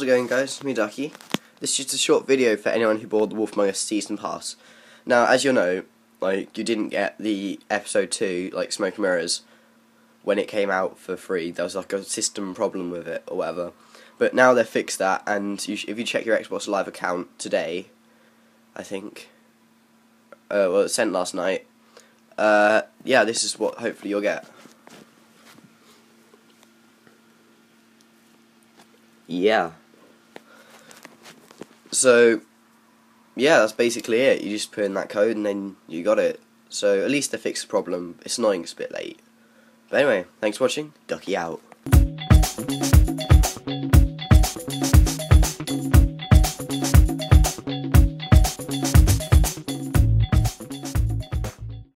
how's it going guys? it's Me Duckie. This is just a short video for anyone who bought the Wolf Among Us Season Pass. Now, as you know, like, you didn't get the Episode 2, like, Smoke and Mirrors, when it came out for free. There was, like, a system problem with it, or whatever. But now they've fixed that, and you if you check your Xbox Live account today, I think, uh, well, it sent last night, uh, yeah, this is what hopefully you'll get. Yeah. So, yeah, that's basically it. You just put in that code and then you got it. So at least they fixed the problem. It's annoying it's a bit late. But anyway, thanks for watching. Duckie out.